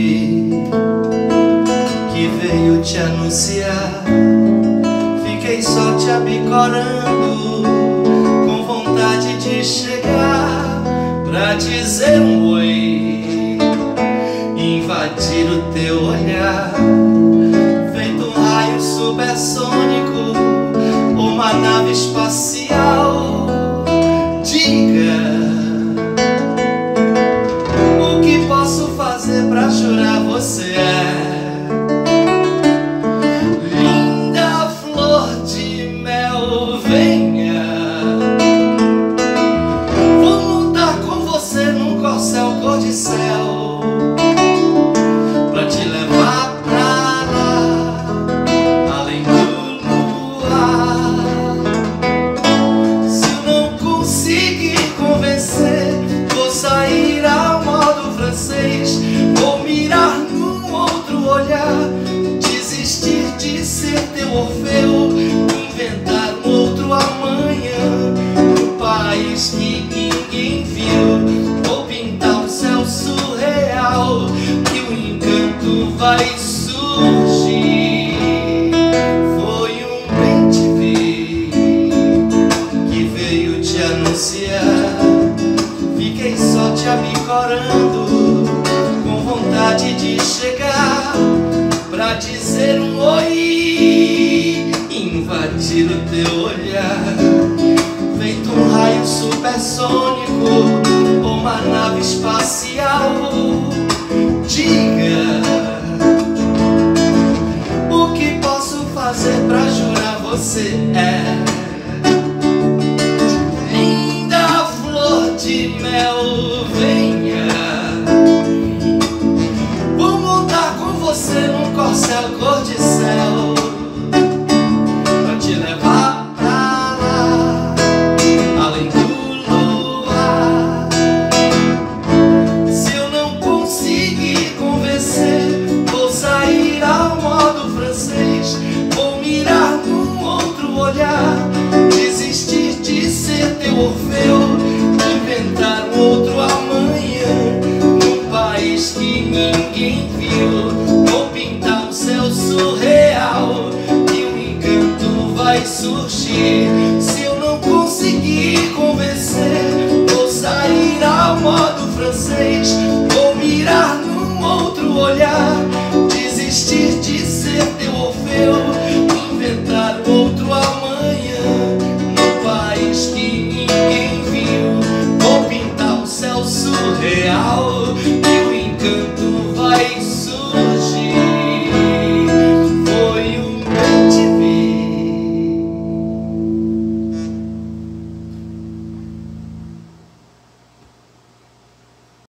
vi que veio te anunciar. Fiquei só te abicorando, com vontade de chegar pra dizer um oi, invadir o teu olhar, feito um raio supersônico, uma nave espacial. Um amanhã, um país que ninguém viu, vou pintar um céu surreal, que o encanto vai surgir. Foi um bem te vi que veio te anunciar. Fiquei só te abicorando, com vontade de chegar pra dizer um oi, invadir o teu olhar, feito um raio supersônico, uma nave espacial. Diga o que posso fazer pra jurar você é linda flor de mel, venha. Vou montar com você num corcel cor surgir.